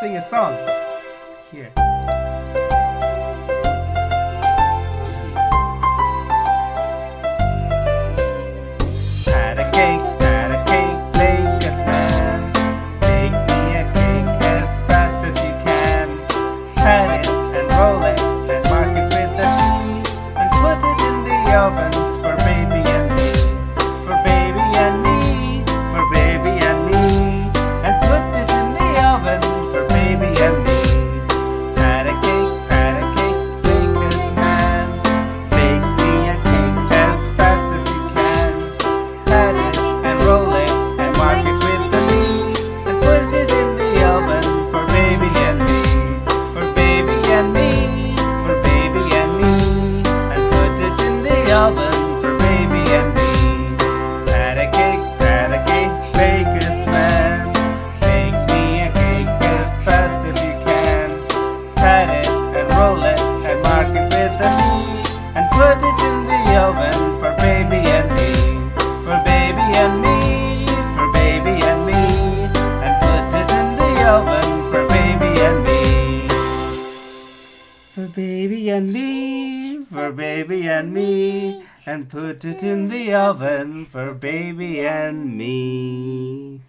sing a song. Here. Cake, cake, as man. Me a cake as fast as you can. And roll it and mark it with and put it in the oven oven for baby and me. Pat a cake, pat a cake, bake as man. Bake me a cake as fast as you can. Pat it and roll it and mark it with the me and put it in the oven For baby and me, for baby and me, and put it in the oven for baby and me.